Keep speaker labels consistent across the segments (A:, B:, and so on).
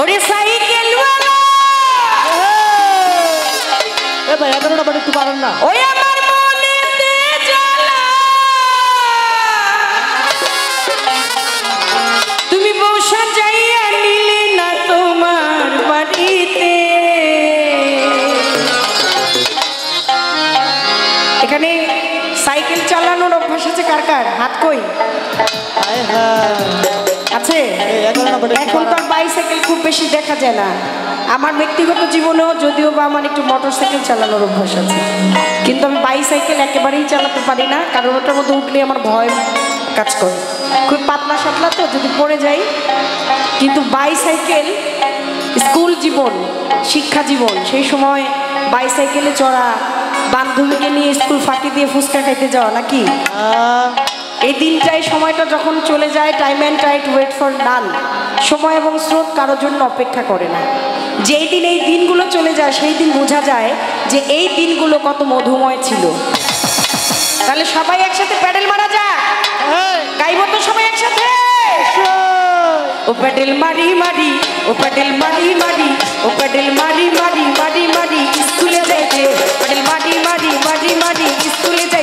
A: ওরে সাইকেল
B: এ ভাই এগারোটা বাড়ি একটু পারেন না।
A: ওই আমার তুমি বউ সাজাইয়া নিলে না তোমার বাড়িতে। এখানে সাইকেল চালানোর অভ্যাস আছে কার কার? হাত কই?
B: হায় হ্যাঁ।
A: আছে।
B: এই এগারোটা বাড়ি একটু
A: এখন তো বাইসাইকেল খুব বেশি দেখা যায় না। আমার ব্যক্তিগত জীবনেও যদিও বা আমার একটু মোটর সাইকেল চালানোর অভ্যাস আছে। কিন্তু আমি বাইসাইকেল একেবারেই চালাতে পারি না, কারণ ওটার মধ্যে উঠলে আমার ভয় কাজ করে। খুব পাতলা সাতলা তো, যদি পড়ে যাই। কিন্তু বাইসাইকেল স্কুল জীবন, শিক্ষা জীবন, সেই সময় বাইসাইকেলে চড়া বান্ধবীকে নিয়ে স্কুল ফাঁকি দিয়ে ফুচকা খাইতে যাওয়া নাকি? এই দিনটাই সময়টা যখন চলে যায় time and tide wait for none সময় এবং স্রোত কারোর জন্য অপেক্ষা করে না। যেই দিন এই দিনগুলো চলে যায় সেই দিন বোঝা যায় যে এই দিনগুলো কত মধুময় ছিল। তাহলে সবাই একসাথে প্যাডেল মারা যাক। গাইব তো সবাই একসাথে। ও প্যাডেল মারি মারি ও প্যাডেল মারি মারি ও প্যাডেল মারি মারি মারি মারি স্কুলে যাইতে। প্যাডেল মারি মারি মারি মারি স্কুলে যাইতে।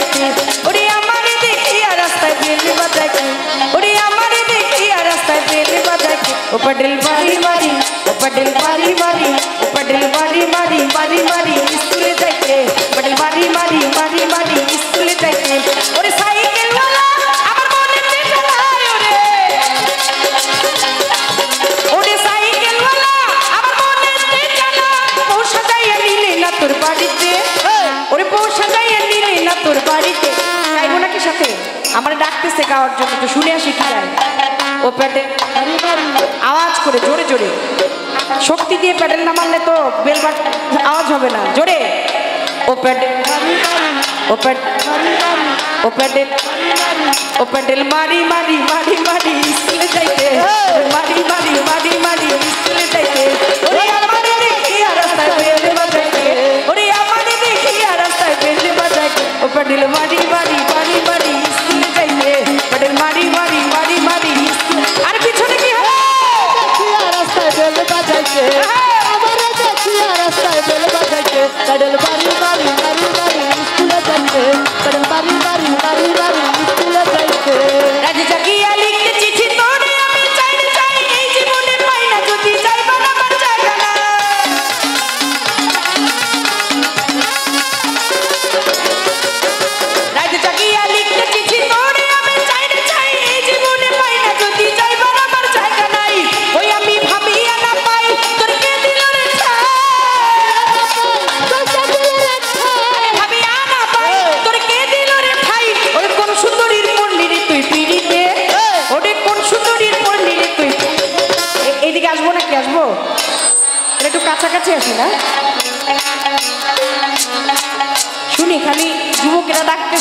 A: বেলে বাজাইতে ওরে আমারে দেখি আর রাস্তায় বেলে বাজাইতে ও প্যাডেল মারি মারি ও প্যাডেল মারি মারি ও প্যাডেল মারি মারি মারি মারি স্কুলে যাইতে প্যাডেল মারি মারি মারি মারি স্কুলে যাইতে ওরে সাইকেল ওরে। ওরে না তোর বাড়িতে। ওরে না তোর বাড়িতে। আমার ডাকতেছে গাওয়ার জন্য তো শুনে আসি কি ও প্যাটে আওয়াজ করে, জোরে জোরে। শক্তি দিয়ে প্যাডেল না মারলে তো বেলবাট আওয়াজ হবে না। জোরে। ও প্যাডেল ও প্যাডেল ও প্যাডেল ও প্যাডেল মারি মারি মারি মারি, স্কুলে মারি মারি মারি।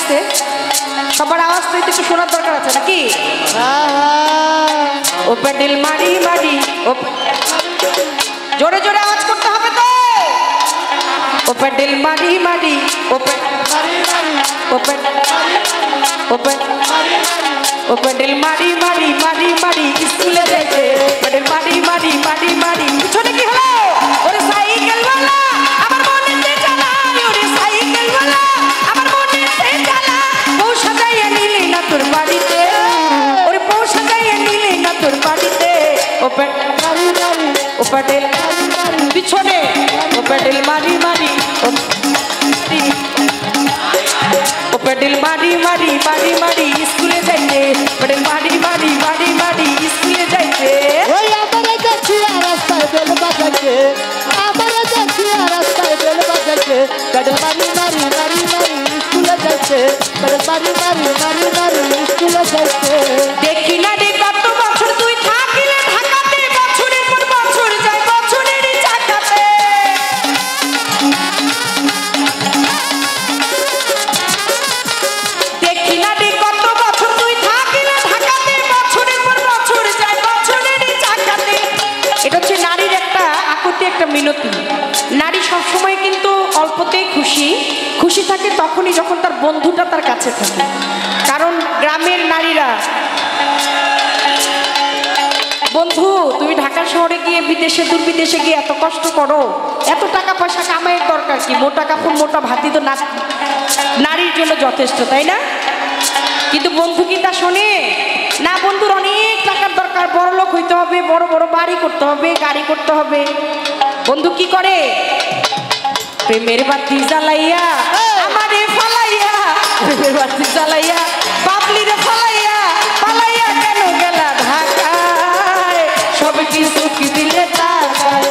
A: ডাকতেছে সবার আওয়াজ তো একটু শোনার দরকার আছে নাকি? ও প্যান্ডেল মারি মারি, ও জোরে জোরে আওয়াজ করতে হবে তো! ও প্যান্ডেল মারি মারি, ও প্যান্ডেল মারি মারি মারি মারি, স্কুলে যাইতে। প্যান্ডেল মারি মারি ও প্যাডেল মারি মারি মারি মারি স্কুলে যাইতে প্যাডেল মারি মারি মারি মারি স্কুলে যাইতে
B: ওই আমারে দেখিয়া রাস্তায় বেল বাজাইছে আমারে দেখিয়া রাস্তায় বেল বাজাইছে প্যাডেল মারি মারি মারি মারি স্কুলে যাইছে প্যাডেল মারি মারি মারি মারি স্কুলে যাইছে
A: দেখি না তখনই যখন তার বন্ধুটা তার কাছে থাকে। কারণ গ্রামের নারীরা, বন্ধু, তুমি ঢাকা শহরে গিয়ে বিদেশে দূর বিদেশে গিয়ে এত কষ্ট করো। এত টাকা পয়সা কামাইয়ের দরকার কি? মোটা কাপড়, মোটা ভাতি তো না নারীর জন্য যথেষ্ট, তাই না? কিন্তু বন্ধু কি তা শোনে? না, বন্ধুর অনেক টাকার দরকার। বড় লোক হইতে হবে, বড় বড় বাড়ি করতে হবে, গাড়ি করতে হবে। বন্ধু কি করে? প্রেমের বাতি জ্বালাইয়া প্রেমের বাতি জ্বালাইয়া বাবলিরে ফালাইয়া পালাইয়া কেন গেলা ঢাকায়? সব কিছু কি দিলে টাকায়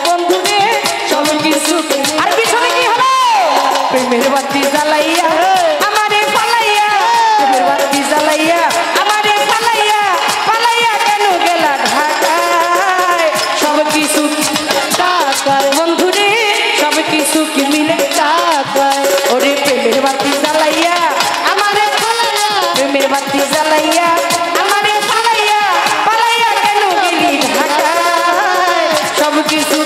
A: কিছু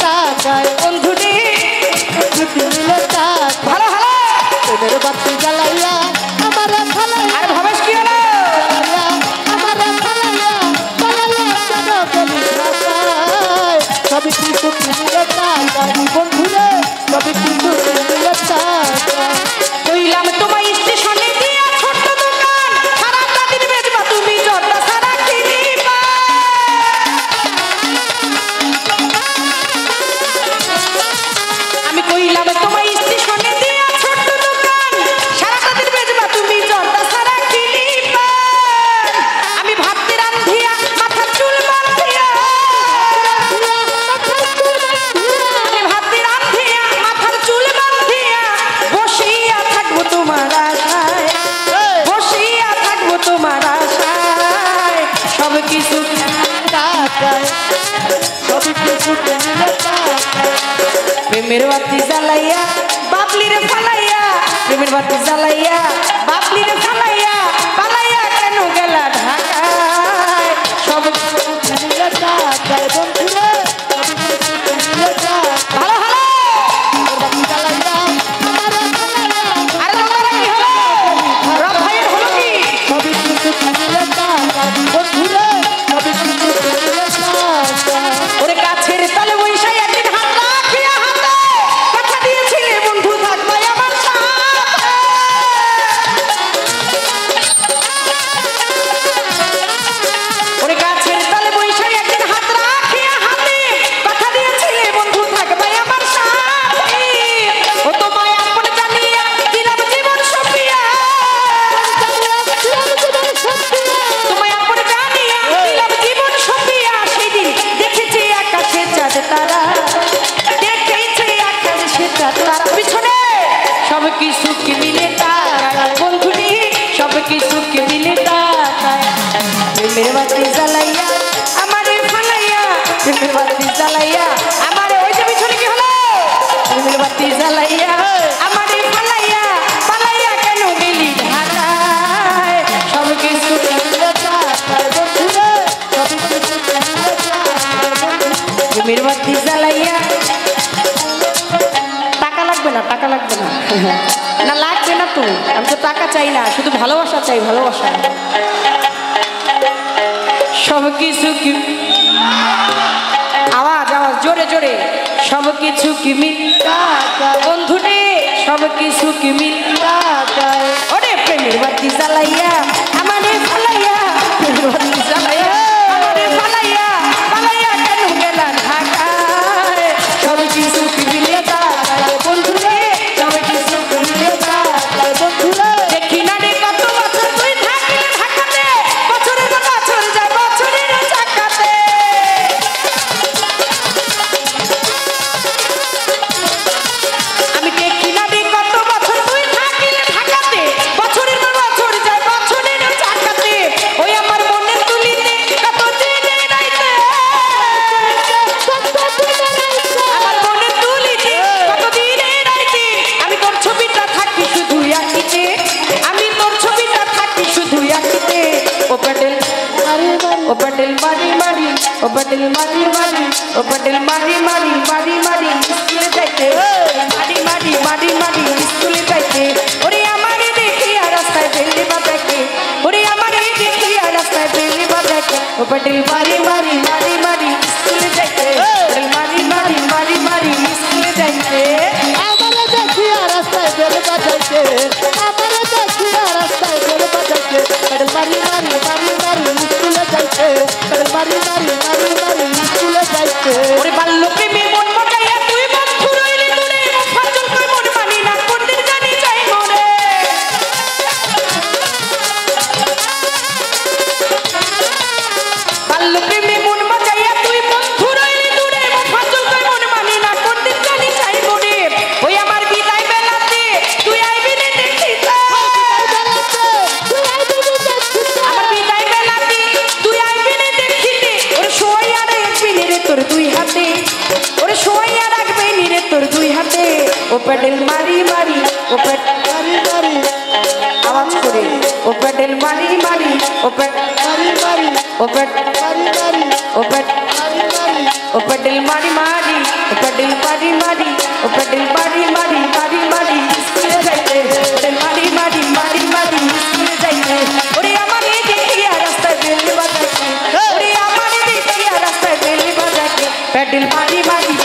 B: টাকায়
A: বন্ধু রে
B: ছুটি মিলে টাকা
A: ভালো। ভালো
B: বাতি
A: প্রেমের বাতি জ্বালাইয়া বাবলির ফালাইয়া। প্রেমের বাতি জ্বালাইয়া
B: আমারে
A: ওই যে পিছনে কি হলো? প্রেমের বাতি জ্বালাইয়া, আমারে পালাইয়া কেন গেলি ঢাকায় সব কিছু মিলে
B: মিলে
A: প্রেমের বাতি জ্বালাইয়া। টাকা লাগবে না, টাকা লাগবে না। না, লাগবে না তো। আমি তো টাকা চাই না, শুধু ভালোবাসা চাই, ভালোবাসা। সব কিছু কি আওয়াজ আওয়াজ, জোরে জোরে। সব কিছু কি মিল বন্ধু রে সব কিছু কি
B: অনেক
A: ওরে প্রেমের বাতি জ্বালাইয়া, আমারে ফালাইয়া প্রেমের বাতি জ্বালাইয়া।
B: মারি
A: ও প্যাটেল মারি মারি ও প্যাটেল মারি মারি মারি মারি স্কুলে যাইতে মারি মারি মারি মারি স্কুলে যাইতে ওরে আমারে দেখি আর রাস্তায় বেলি বাজাকে ওরে আমারে দেখি আর রাস্তায় বেলি বাজাকে ও প্যাটেল মারি মারি दिल बारी बारी ओपे बारी बारी ओपे बारी बारी
B: ओपे बारी
A: बारी ओपे दिल मारी मारी ओपे दिल बारी
B: मारी ओपे
A: दिल बारी
B: मारी बारी
A: मारी स्कूल
B: जाइए दिल
A: मारी मारी मारी मारी स्कूल जाइए ओरे हमारी देखिए रास्ता दिल बदल ओरे हमारी देखिए रास्ता दिल बदल पे दिल मारी मारी